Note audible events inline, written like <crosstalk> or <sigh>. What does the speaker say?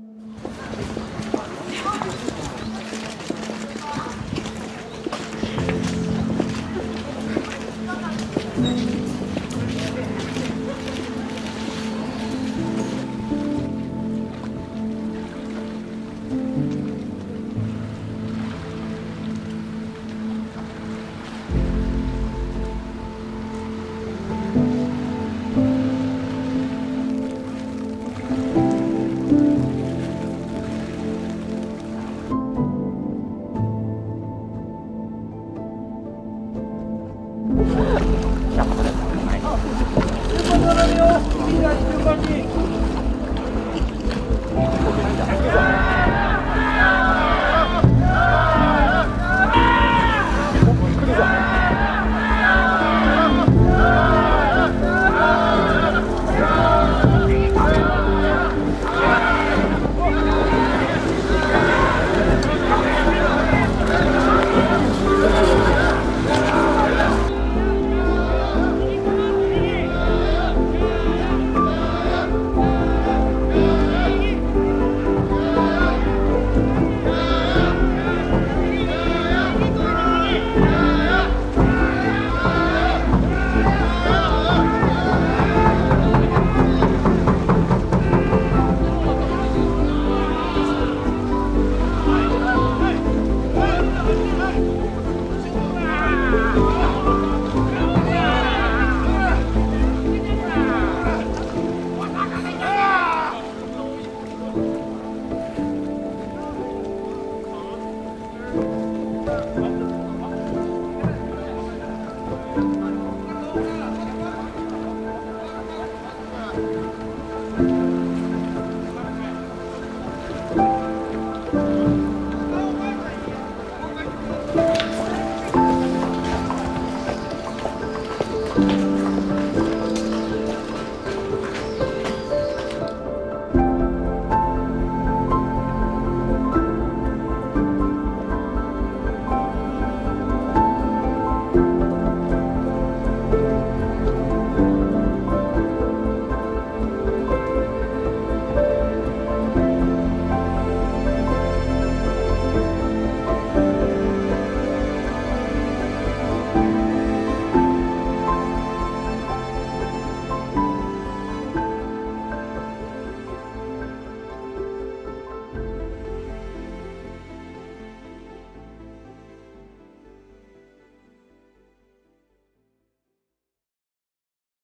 you あ <laughs>